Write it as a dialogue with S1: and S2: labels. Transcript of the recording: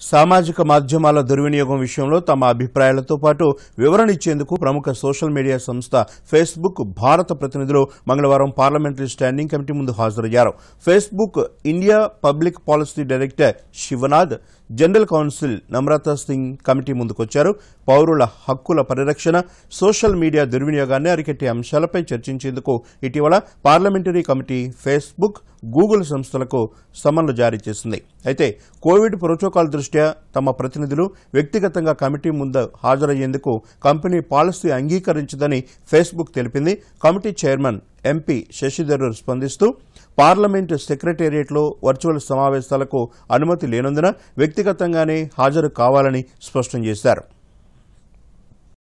S1: సామాజిక మాధ్యమాల దుర్వినియోగం విషయంలో తమ అభిప్రాయాలతో పాటు వివరణ ఇచ్చేందుకు ప్రముఖ సోషల్ మీడియా సంస్థ ఫేస్బుక్ భారత ప్రతినిధులు మంగళవారం పార్లమెంటరీ స్టాండింగ్ కమిటీ ముందు హాజరయ్యారు. Facebook India public policy director Shivnath general counsel Namrata Singh committee ముందుకొచ్చారు. పౌరుల హక్కుల పరిరక్షణ సోషల్ మీడియా దుర్వినియోగాన్ని అరికట్టే అంశాలపై చర్చించేందుకు ఇటీవల పార్లమెంటరీ కమిటీ ఫేస్బుక్ గూగుల్ సంస్థలకు సమన్లు జారీ చేసింది. అయితే కోవిడ్ ప్రోటోకాల్ దృష్ట్యా తమ ప్రతినిధులు వ్యక్తిగతంగా కమిటీ ముందు హాజరయ్యేందుకు కంపెనీ పాలసీ అంగీకరించదని ఫేస్బుక్ తెలిపింది. కమిటీ చైర్మన్ ఎంపీ శశిధరూర్ స్పందిస్తూ పార్లమెంటు సెక్రటేరియట్లో వర్చువల్ సమావేశాలకు అనుమతి లేనందున వ్యక్తిగతంగానే హాజరు కావాలని స్పష్టం చేశారు.